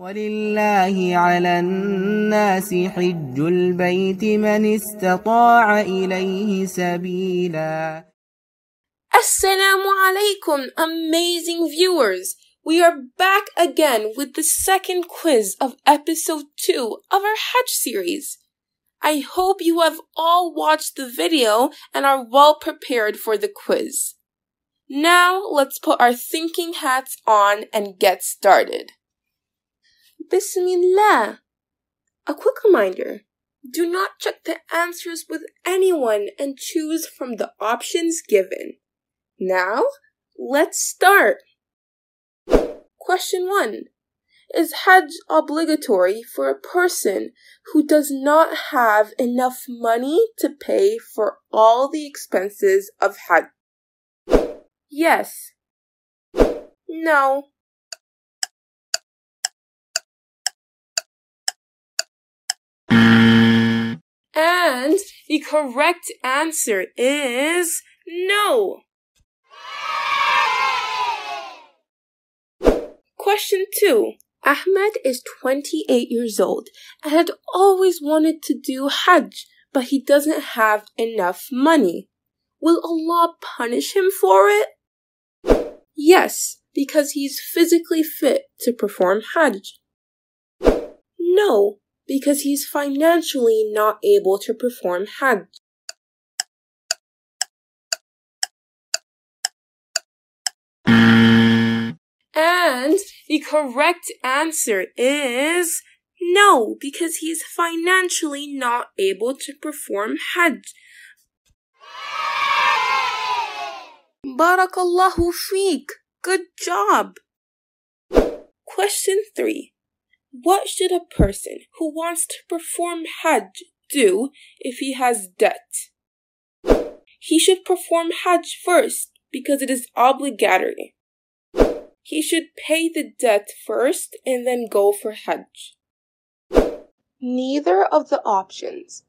ولله على الناس حج البيت من استطاع إليه سبيلا Assalamu alaikum, amazing viewers! We are back again with the second quiz of episode 2 of our Hajj series. I hope you have all watched the video and are well prepared for the quiz. Now let's put our thinking hats on and get started. Bismillah. A quick reminder. Do not check the answers with anyone and choose from the options given. Now, let's start. Question 1. Is Hajj obligatory for a person who does not have enough money to pay for all the expenses of Hajj? Yes. No. And the correct answer is no. Question 2. Ahmed is 28 years old and had always wanted to do Hajj, but he doesn't have enough money. Will Allah punish him for it? Yes, because he's physically fit to perform Hajj. No, because he's financially not able to perform Hajj. And the correct answer is no, because he's financially not able to perform Hajj. Barakallahu feek. Good job. Question 3. What should a person who wants to perform Hajj do if he has debt? He should perform Hajj first because it is obligatory. He should pay the debt first and then go for Hajj. Neither of the options.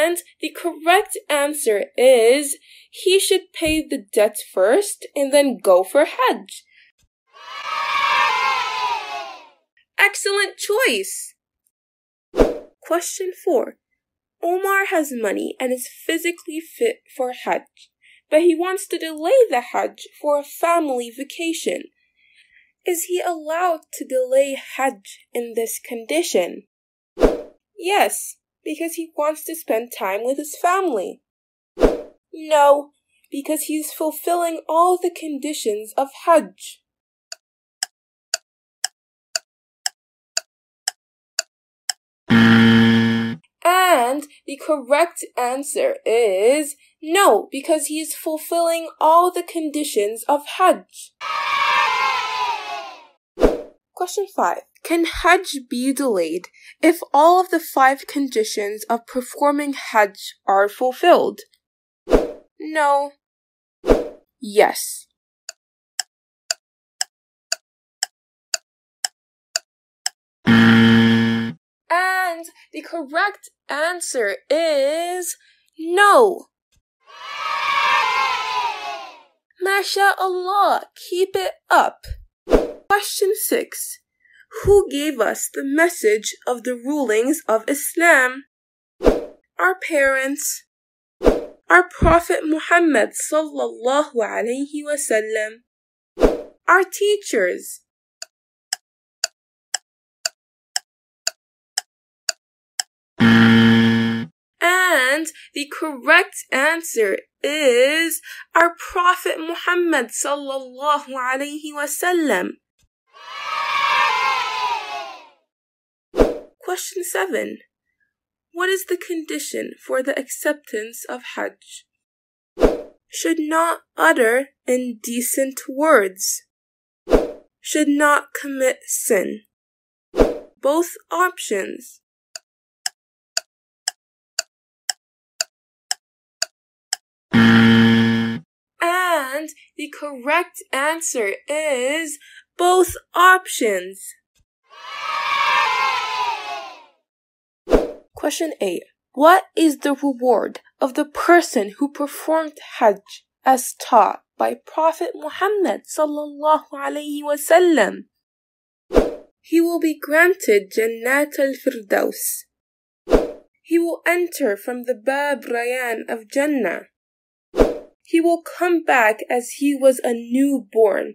And the correct answer is he should pay the debt first and then go for Hajj. Excellent choice! Question 4. Omar has money and is physically fit for Hajj, but he wants to delay the Hajj for a family vacation. Is he allowed to delay Hajj in this condition? Yes, because he wants to spend time with his family. No, because he's fulfilling all the conditions of Hajj. And the correct answer is no, because he is fulfilling all the conditions of Hajj. Question 5. Can Hajj be delayed if all of the five conditions of performing Hajj are fulfilled? No. Yes. And the correct answer is no. MashaAllah, keep it up. Question 6. Who gave us the message of the rulings of Islam? Our parents. Our Prophet Muhammad sallallahu alaihi wasallam. Our teachers. And the correct answer is our Prophet Muhammad sallallahu alaihi wasallam. Question 7. What is the condition for the acceptance of Hajj? Should not utter indecent words. Should not commit sin. Both options. And the correct answer is both options. Question 8. What is the reward of the person who performed Hajj as taught by Prophet Muhammad sallallahu alaihi wasallam. He will be granted Jannat al-Firdaus. He will enter from the Bab Rayan of Jannah. He will come back as he was a newborn.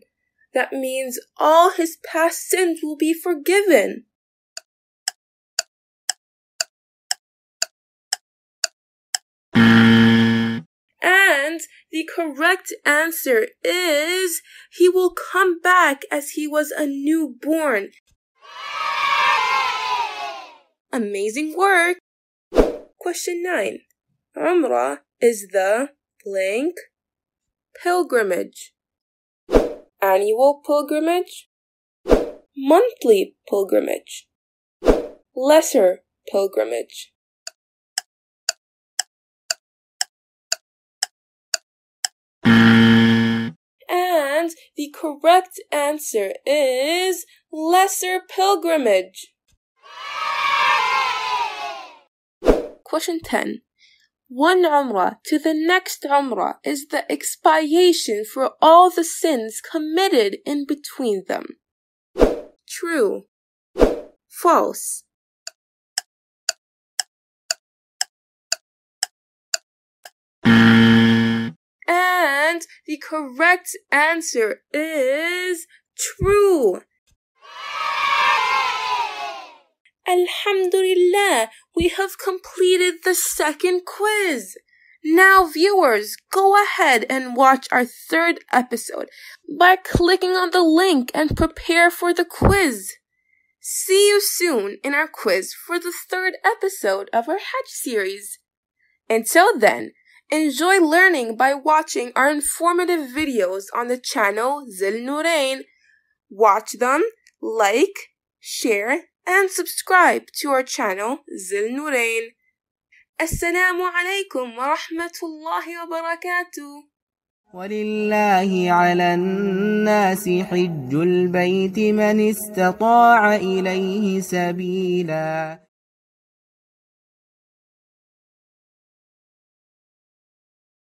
That means all his past sins will be forgiven. And the correct answer is he will come back as he was a newborn. Amazing work! Question 9. Umrah is the blank pilgrimage. Annual pilgrimage, monthly pilgrimage, lesser pilgrimage. And the correct answer is lesser pilgrimage. Question 10. One Umrah to the next Umrah is the expiation for all the sins committed in between them. True. False. And the correct answer is true. Alhamdulillah, we have completed the second quiz. Now, viewers, go ahead and watch our third episode by clicking on the link and prepare for the quiz. See you soon in our quiz for the third episode of our Hajj series. Until then, Enjoy learning by watching our informative videos on the channel Zill Noorain. Watch them, like, share, and subscribe to our channel Zill Noorain. Assalamu alaikum wa rahmatullahi wa barakatuh. ولله على الناس حج البيت من استطاع إليه سبيلا